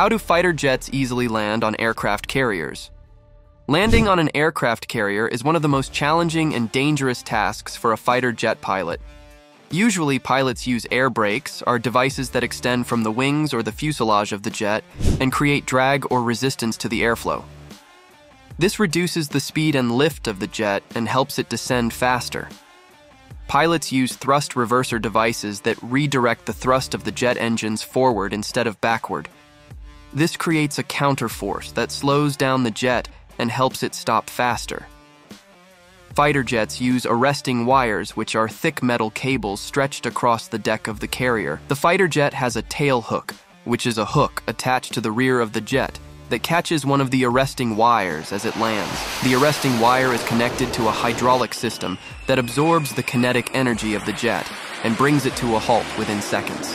How do fighter jets easily land on aircraft carriers? Landing on an aircraft carrier is one of the most challenging and dangerous tasks for a fighter jet pilot. Usually, pilots use air brakes, are devices that extend from the wings or the fuselage of the jet and create drag or resistance to the airflow. This reduces the speed and lift of the jet and helps it descend faster. Pilots use thrust reverser devices that redirect the thrust of the jet engines forward instead of backward. This creates a counterforce that slows down the jet and helps it stop faster. Fighter jets use arresting wires, which are thick metal cables stretched across the deck of the carrier. The fighter jet has a tail hook, which is a hook attached to the rear of the jet that catches one of the arresting wires as it lands. The arresting wire is connected to a hydraulic system that absorbs the kinetic energy of the jet and brings it to a halt within seconds.